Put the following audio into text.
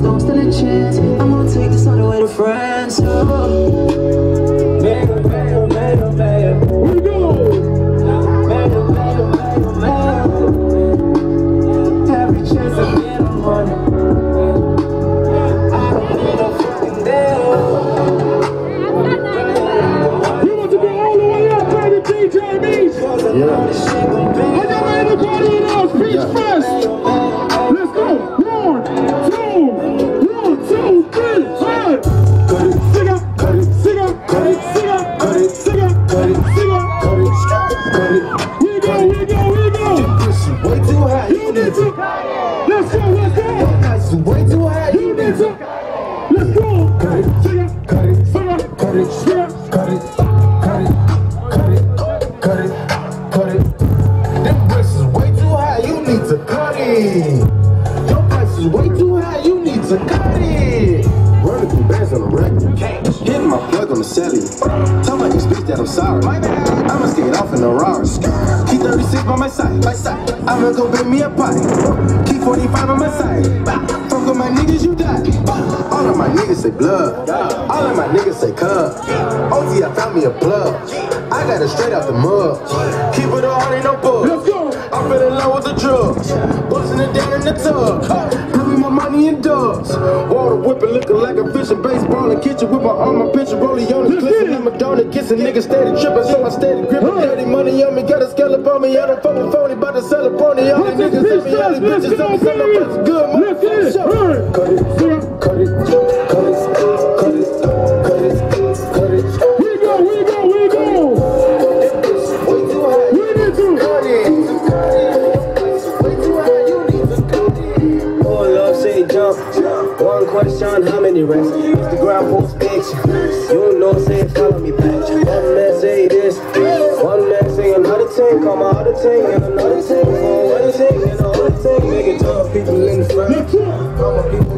please don't stand a chance. I'm gonna take this all the way to France. Oh. We go. Every chance I get, I'm on it. I don't need no fucking deal. We want to go all the way up, baby. DJ Meech. This shit gon' be I got everybody in us. Beach Fest. Let's We go, we go, we go. This is way too high. You need to. Let's go, let's go. This is way too high. You need to. Let's go. Cut it, cut it, cut it. Cut it, cut it, cut it, cut it, cut it. Them bricks is way too high. You need to cut it. Your price is way too high. You need to cut it. Running through bands on the record. Hitting my plug on the celly. Tell that I'm sorry. I'ma skate off in a Rari. Keep 36 by my side. My side. I'ma go bake me a pie. Keep 45 on my side. Fuck with my niggas, you die. All of my niggas say blood. All of my niggas say cub. OT, I found me a plug. I got it straight out the mud. Keep it all, ain't no bug. Let's go. I'm feeling love with the drugs. Busting it down in the tub. Give me my money in dubs. Whipping, looking like a fish in baseball and kitchen with my arm, my picture rolling on the Let's cliff. get it. And Madonna kissing niggas steady tripping, so I steady gripping. Dirty money on me, got a scallop on me. I don't fuck with phony, about to sell a pony. All these niggas get tell me, all these bitches tell go, me, something baby. good. Let's get it. Shut up. Hey. Cut it, cut it, One question, how many reps? Instagram post picture. You don't know, say follow me back. One man say this, one man say another thing. Come out of thing and another thing. For one thing and another thing. It tough people in the front. Go. I'ma be